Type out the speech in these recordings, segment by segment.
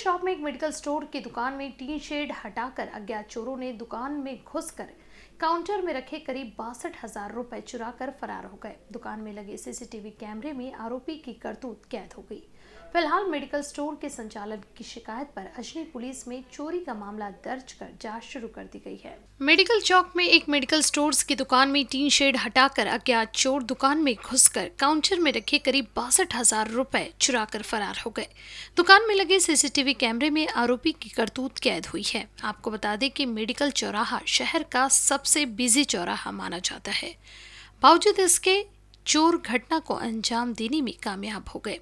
चौक में एक medical store की दुकान में टीन शेड हटाकर अज्ञात चोरों ने दुकान में घुसकर काउंटर में रखे करीब बासठ हज़ार रुपए चुरा कर फरार हो गए। दुकान में लगे सीसीटीवी कैमरे में आरोपी की करतूत कैद हो गई। फ़िलहाल मेडिकल स्टोर के संचालक की शिकायत पर अजनी पुलिस में चोरी का मामला दर्ज कर जाँच शुरू कर दी गई है। मेडिकल चौक में एक मेडिकल स्टोर्स की दुकान में टीन शेड हटाकर अज्ञात चोर दुकान में घुसकर काउंटर में रखे करीब बासठ हज़ार रुपए चुरा कर फरार हो गए। दुकान में लगे सीसीटीवी कैमरे में आरोपी की करतूत कैद हुई है। आपको बता दें कि मेडिकल चौराहा शहर का सबसे बिज़ी चौराहा माना जाता है। बावजूद इसके, चोर घटना को अंजाम देने में कामयाब हो गए।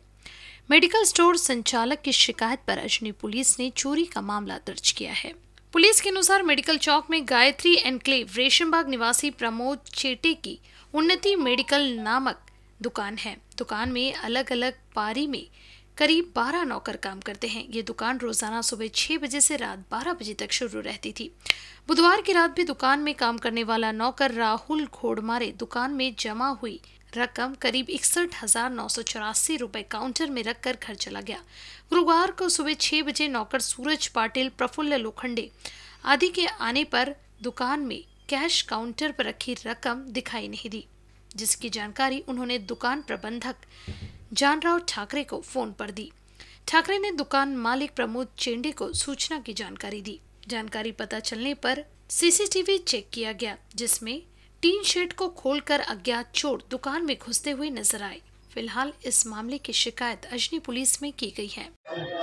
मेडिकल स्टोर संचालक की शिकायत पर अजनी पुलिस ने चोरी का मामला दर्ज किया है। पुलिस के अनुसार मेडिकल चौक में गायत्री एनक्लेव, रेशमबाग निवासी प्रमोद चेटे की उन्नति मेडिकल नामक दुकान है। दुकान में अलग अलग पारी में करीब 12 नौकर काम करते हैं। ये दुकान रोज़ाना सुबह 6 बजे से रात 12 बजे तक शुरू रहती थी। बुधवार की रात भी दुकान में काम करने वाला नौकर राहुल घोड़मारे दुकान में जमा हुई रकम करीब इकसठ हज़ार नौ सौ चौरासी रुपए काउंटर में रखकर घर चला गया। गुरुवार को सुबह छह बजे नौकर सूरज पाटिल, प्रफुल्ल लोखंडे आदि के आने पर दुकान में कैश काउंटर पर रखी रकम दिखाई नहीं दी, जिसकी जानकारी उन्होंने दुकान प्रबंधक जानराव ठाकरे को फ़ोन पर दी। ठाकरे ने दुकान मालिक प्रमोद चेंडे को सूचना की जानकारी दी। जानकारी पता चलने पर सीसीटीवी चेक किया गया, जिसमें टीन शेड को खोलकर अज्ञात चोर दुकान में घुसते हुए नज़र आए। फ़िलहाल इस मामले की शिकायत अजनी पुलिस में की गई है।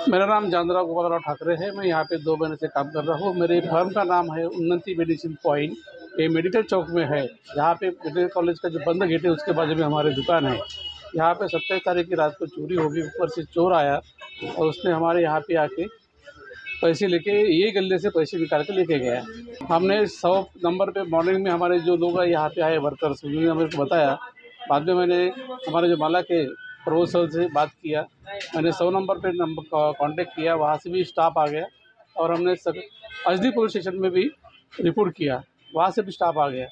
मेरा नाम जानदराव गोपाल राव ठाकरे है। मैं यहाँ पे दो महीने से काम कर रहा हूँ। मेरे फर्म का नाम है उन्नति मेडिसिन पॉइंट। ये मेडिकल चौक में है। यहाँ पे मेडिकल कॉलेज का जो बंद गेट है, उसके बाजू में हमारी दुकान है। यहाँ पे सत्ताईस तारीख की रात को चोरी होगी, ऊपर से चोर आया और उसने हमारे यहाँ पे आके पैसे लेके ये गले से पैसे निकाल के लेके गया। हमने सौ नंबर पे मॉर्निंग में हमारे जो लोग यहाँ पे आए वर्कर्स उन्होंने हमें बताया। बाद में मैंने हमारे जो माला के प्रभु सर से बात किया। मैंने सौ नंबर पे नंबर कांटेक्ट किया, वहाँ से भी स्टाफ आ गया और हमने सब अजदी पुलिस स्टेशन में भी रिपोर्ट किया। वहाँ से भी स्टाफ आ गया।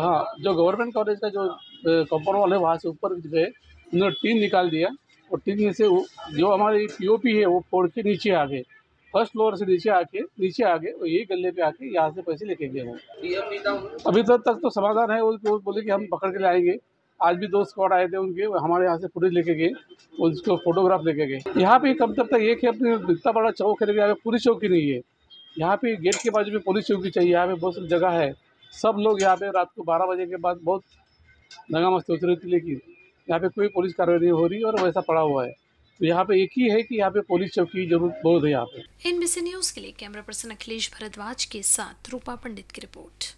हाँ जो गवर्नमेंट कॉलेज का जो कंपाउंड वाले वहाँ से ऊपर गए उन्होंने टीन निकाल दिया और टीन से जो हमारी पीओपी है, वो फोड़ के नीचे आ गए। फ़र्स्ट फ्लोर से नीचे आके नीचे आके और यही गले पे आके यहाँ से पैसे लेके गए वो। अभी तक तक तो समाधान है, वो बोले कि हम पकड़ के लाएँगे। आज भी दो स्क्वाड आए थे उनके हमारे यहाँ से फुटेज लेके गए और उसको फोटोग्राफ लेके गए। यहाँ पे कम तब तक ये कि अपने इतना बड़ा चौक है यहाँ पे पुलिस चौकी नहीं है। यहाँ पे गेट के बाजू में पुलिस चौकी चाहिए, यहाँ पे बहुत सारी जगह है। सब लोग यहाँ पे रात को बारह बजे के बाद बहुत दंगा मस्ती होती रहती लेकिन यहाँ पे कोई पुलिस कार्रवाई नहीं हो रही और वैसा पड़ा हुआ है। तो यहाँ पे एक ही है कि यहाँ पे पुलिस चौकी ज़रूरत बहुत है यहाँ पे। एनबीसी न्यूज़ के लिए कैमरा पर्सन अखिलेश भरद्वाज के साथ रूपा पंडित की रिपोर्ट।